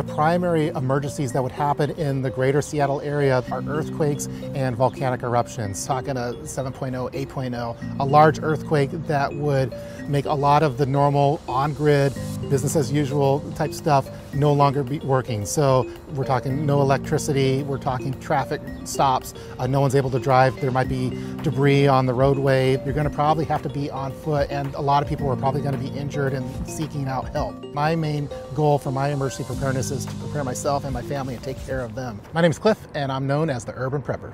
The primary emergencies that would happen in the greater Seattle area are earthquakes and volcanic eruptions. Talking a 7.0, 8.0, a large earthquake that would make a lot of the normal on grid, business as usual type stuff no longer be working. So we're talking no electricity, we're talking traffic stops, uh, no one's able to drive, there might be debris on the roadway. You're going to probably have to be on foot, and a lot of people are probably going to be injured and seeking out help. My main goal for my emergency preparedness is to prepare myself and my family and take care of them. My name is Cliff, and I'm known as the Urban Prepper.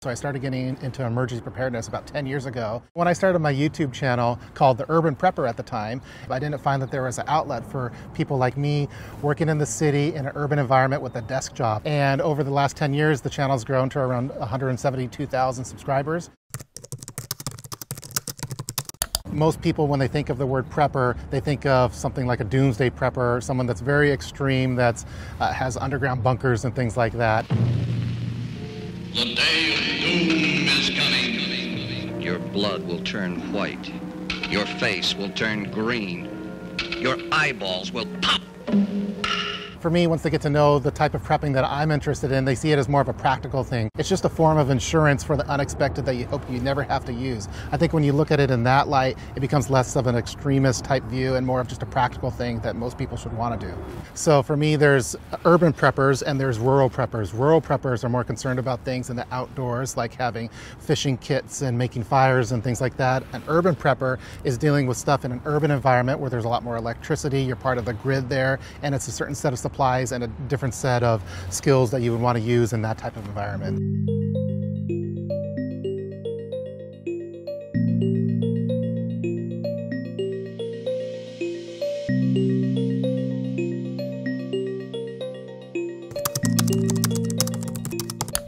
So I started getting into emergency preparedness about 10 years ago. When I started my YouTube channel called The Urban Prepper at the time, I didn't find that there was an outlet for people like me working in the city in an urban environment with a desk job. And over the last 10 years, the channel's grown to around 172,000 subscribers. Most people, when they think of the word prepper, they think of something like a doomsday prepper, someone that's very extreme, that uh, has underground bunkers and things like that. Blood will turn white. Your face will turn green. Your eyeballs will pop. For me, once they get to know the type of prepping that I'm interested in, they see it as more of a practical thing. It's just a form of insurance for the unexpected that you hope you never have to use. I think when you look at it in that light, it becomes less of an extremist type view and more of just a practical thing that most people should want to do. So for me, there's urban preppers and there's rural preppers. Rural preppers are more concerned about things in the outdoors, like having fishing kits and making fires and things like that. An urban prepper is dealing with stuff in an urban environment where there's a lot more electricity, you're part of the grid there, and it's a certain set of supplies and a different set of skills that you would want to use in that type of environment.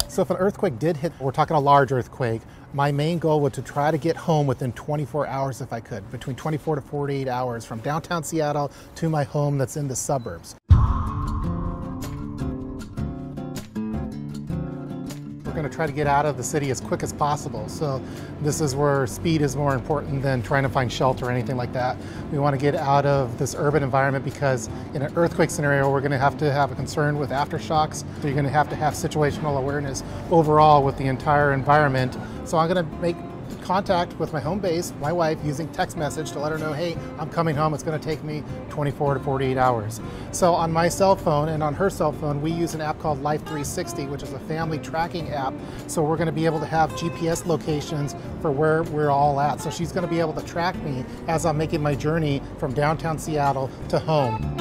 So if an earthquake did hit, we're talking a large earthquake, my main goal was to try to get home within 24 hours if I could, between 24 to 48 hours from downtown Seattle to my home that's in the suburbs. We're going to try to get out of the city as quick as possible. So this is where speed is more important than trying to find shelter or anything like that. We want to get out of this urban environment because in an earthquake scenario, we're going to have to have a concern with aftershocks. So you're going to have to have situational awareness overall with the entire environment. So I'm going to make contact with my home base, my wife, using text message to let her know, hey, I'm coming home. It's going to take me 24 to 48 hours. So on my cell phone and on her cell phone, we use an app called Life 360, which is a family tracking app. So we're going to be able to have GPS locations for where we're all at. So she's going to be able to track me as I'm making my journey from downtown Seattle to home.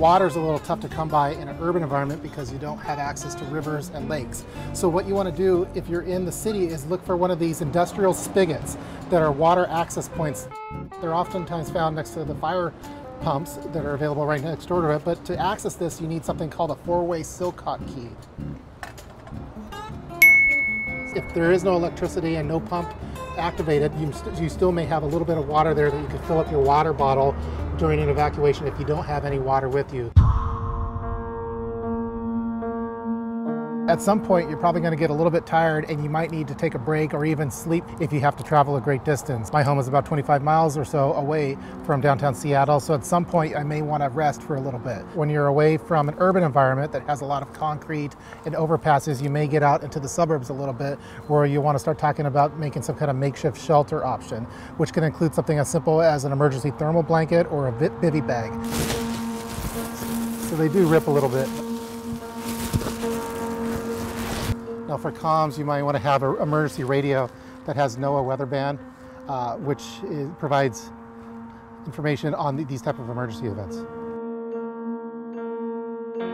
So water's a little tough to come by in an urban environment because you don't have access to rivers and lakes. So what you want to do if you're in the city is look for one of these industrial spigots that are water access points. They're oftentimes found next to the fire pumps that are available right next door to it, but to access this you need something called a four-way Silcock key. If there is no electricity and no pump activated, you, st you still may have a little bit of water there that you could fill up your water bottle during an evacuation if you don't have any water with you. At some point, you're probably going to get a little bit tired and you might need to take a break or even sleep if you have to travel a great distance. My home is about 25 miles or so away from downtown Seattle, so at some point I may want to rest for a little bit. When you're away from an urban environment that has a lot of concrete and overpasses, you may get out into the suburbs a little bit where you want to start talking about making some kind of makeshift shelter option, which can include something as simple as an emergency thermal blanket or a bivy bag. So they do rip a little bit. Now for comms, you might want to have an emergency radio that has NOAA weather band, uh, which is, provides information on these type of emergency events.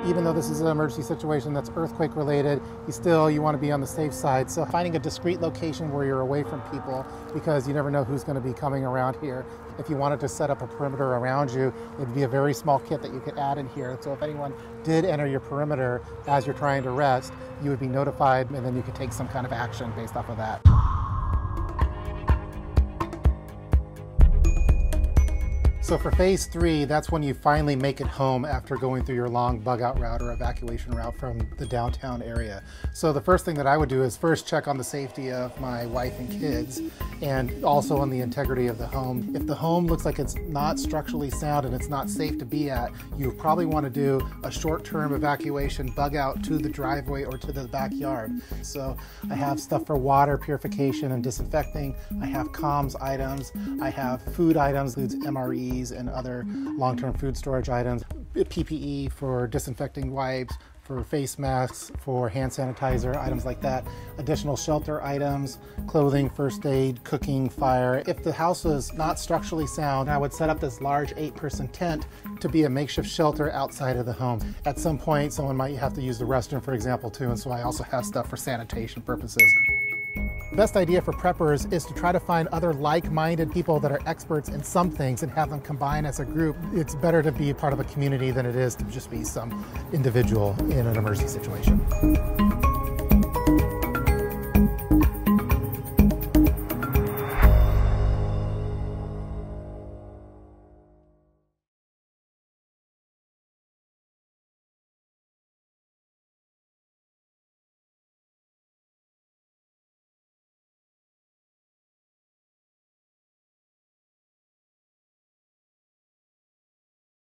Even though this is an emergency situation that's earthquake related, you still you want to be on the safe side. So finding a discrete location where you're away from people because you never know who's going to be coming around here. If you wanted to set up a perimeter around you, it'd be a very small kit that you could add in here. So if anyone did enter your perimeter as you're trying to rest, you would be notified and then you could take some kind of action based off of that. So for phase three, that's when you finally make it home after going through your long bug out route or evacuation route from the downtown area. So the first thing that I would do is first check on the safety of my wife and kids and also on the integrity of the home. If the home looks like it's not structurally sound and it's not safe to be at, you probably want to do a short-term evacuation bug out to the driveway or to the backyard. So I have stuff for water purification and disinfecting. I have comms items. I have food items, includes MRE and other long-term food storage items, PPE for disinfecting wipes, for face masks, for hand sanitizer, items like that, additional shelter items, clothing, first aid, cooking, fire. If the house is not structurally sound, I would set up this large eight person tent to be a makeshift shelter outside of the home. At some point, someone might have to use the restroom, for example, too, and so I also have stuff for sanitation purposes. The best idea for preppers is to try to find other like-minded people that are experts in some things and have them combine as a group. It's better to be part of a community than it is to just be some individual in an emergency situation.